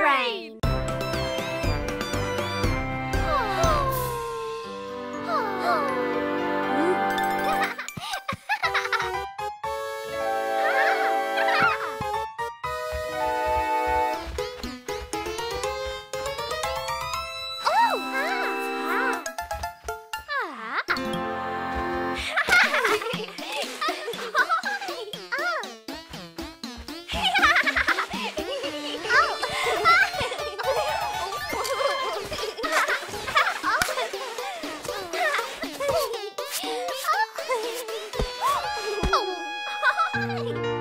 brain. Bye.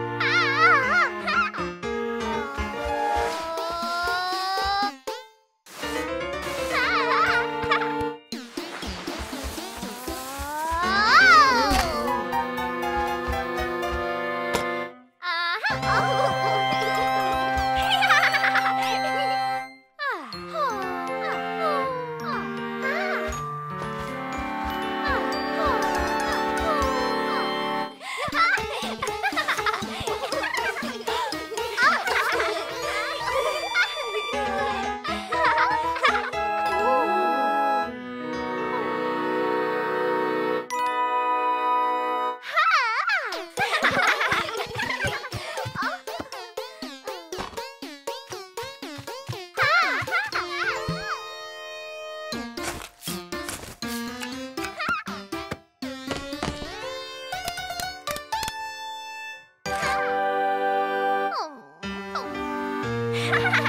ha ha ha!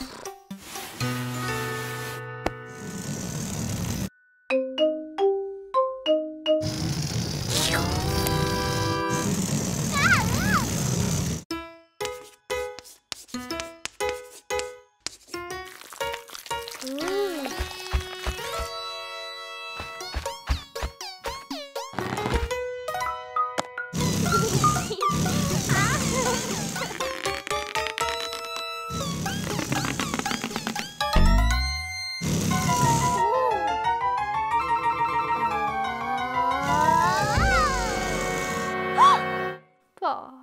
Woo!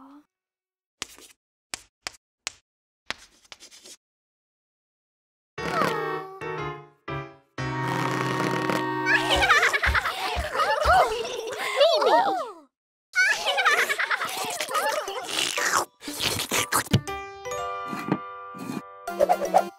か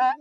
Huh?